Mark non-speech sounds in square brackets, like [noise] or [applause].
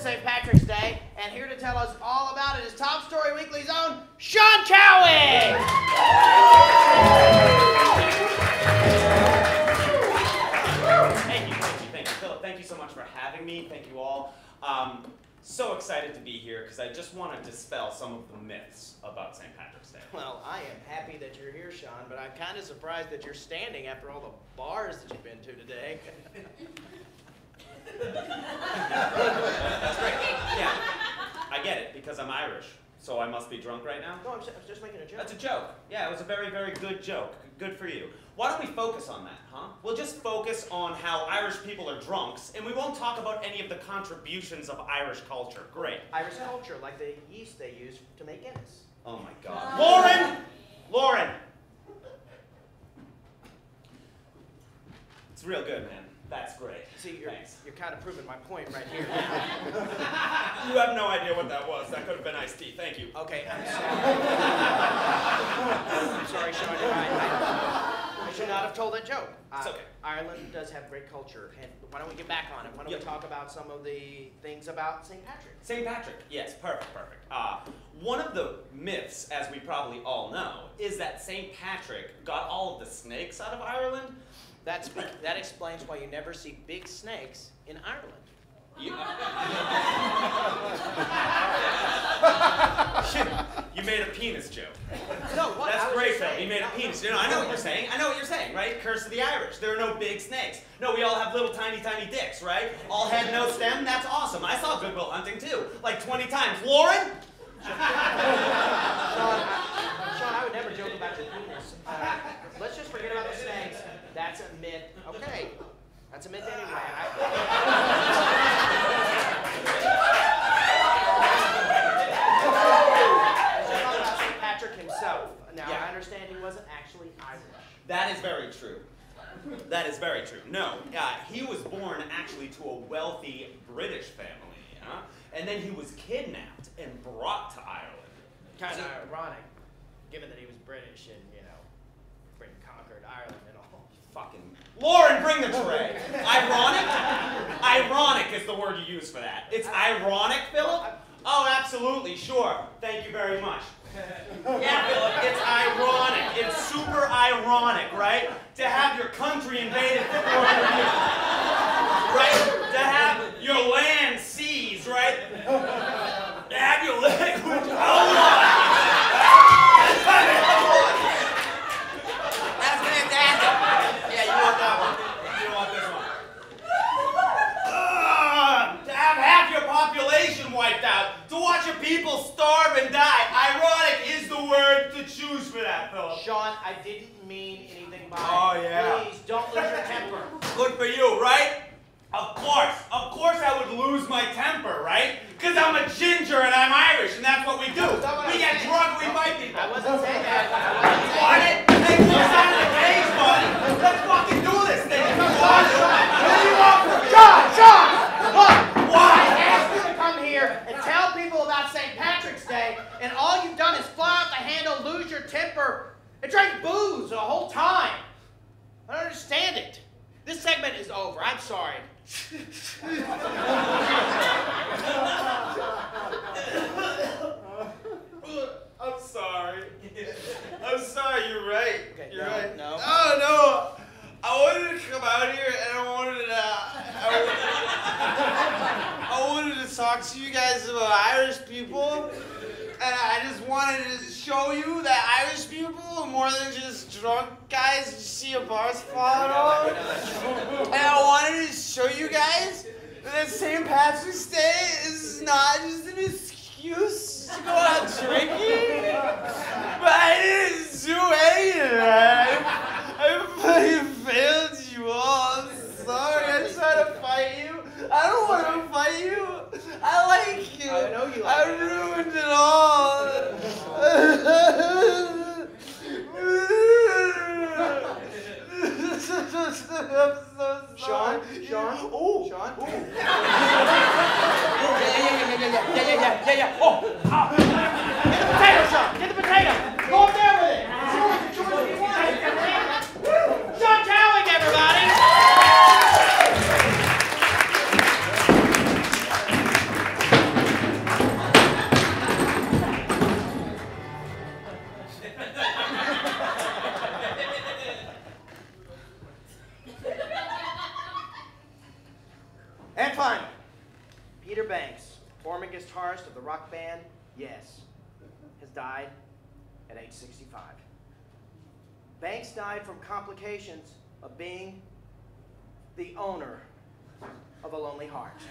St. Patrick's Day, and here to tell us all about it is Top Story Weekly's own Sean Cowhig. Thank you, thank you, thank you, Phillip. Thank you so much for having me. Thank you all. Um, so excited to be here because I just want to dispel some of the myths about St. Patrick's Day. Well, I am happy that you're here, Sean, but I'm kind of surprised that you're standing after all the bars that you've been to today. [laughs] That's great. Yeah, I get it because I'm Irish, so I must be drunk right now. No, I'm just, I'm just making a joke. That's a joke. Yeah, it was a very, very good joke. Good for you. Why don't we focus on that, huh? We'll just focus on how Irish people are drunks, and we won't talk about any of the contributions of Irish culture. Great. Irish culture, like the yeast they use to make Guinness. Oh my God. Uh, Lauren! Lauren! It's real good, man. That's great. See, you're, Thanks. you're kind of proving my point right here. [laughs] [laughs] [laughs] Have no idea what that was. That could have been iced tea. Thank you. Okay, I'm [laughs] sorry. I'm sorry, Sean. You're. I, I should not have told that joke. It's Uh, okay. Ireland does have great culture, and why don't we get back on it? Why don't Yep. we talk about some of the things about St. Patrick? St. Patrick. Yes, perfect, perfect. Uh, one of the myths, as we probably all know, is that St. Patrick got all of the snakes out of Ireland. That's that explains why you never see big snakes in Ireland. You, [laughs] you made a penis joke. No, what? That's great, just Phil. You made a penis. You know, I know what you're saying. I know what you're saying, right? Curse of the Irish. There are no big snakes. No, we all have little tiny, tiny dicks, right? All head, no stem. That's awesome. I saw Goodwill Hunting too, like 20 times. Lauren? Sean, I, Sean, I would never joke about your penis. Uh, let's just forget about the snakes. That's a myth. Okay, that's a myth anyway. I, let's just talk about St. Patrick himself. Now, Yeah. I understand he wasn't actually Irish. That is very true. That is very true. No, uh, he was born actually to a wealthy British family, huh? and then he was kidnapped and brought to Ireland. Kind of So- ironic, given that he was British and you know, Britain conquered Ireland and all. Fucking Lauren, bring the tray. [laughs] ironic? ironic is the word you use for that. It's ironic, Phillip? Oh, absolutely, sure. Thank you very much. [laughs] Yeah, Phillip, it's ironic. It's super ironic, right? To have your country invaded for 400 years. Right? To have your land seized, right? To have your [laughs] language. Hold on. That's fantastic. Yeah, you want that one. You don't want this one. Ugh, to have half your population wiped out, to watch your people starve and die. Ironic is the word to choose for that, Phillip. Sean, I didn't mean anything by it. Oh, yeah. Please don't lose your temper. Good for you, right? Of course, of course I would lose my temper, right? Because I'm a ginger and I'm Irish, and that's what we do. That's not what I We get drunk, we fight people. I wasn't saying that. I wasn't saying Want it? Hey, what's out of the cage, buddy? Let's fucking do this thing. Come on, Sean. What do you want from me? Sean, Sean, look. Why? I asked you to come here and tell people about St. Patrick's Day, and all you've done is fly off the handle, lose your temper, and drink booze the whole time. I don't understand it. This segment is over. I'm sorry. [laughs] I'm sorry. I'm sorry, you're right. Okay, you're no, right. no. Oh, no. I wanted to come out here and I wanted to. I wanted, I wanted to talk to you guys about Irish people. And I just wanted to show you that Irish people are more than just drunk guys you see a bar spot on. And I wanted to show you guys that St. Patrick's Day is not just an excuse to go out drinking. But I didn't do any of that. Guitarist of the rock band Yes, has died at age 65. Banks died from complications of being the owner of a lonely heart. [laughs]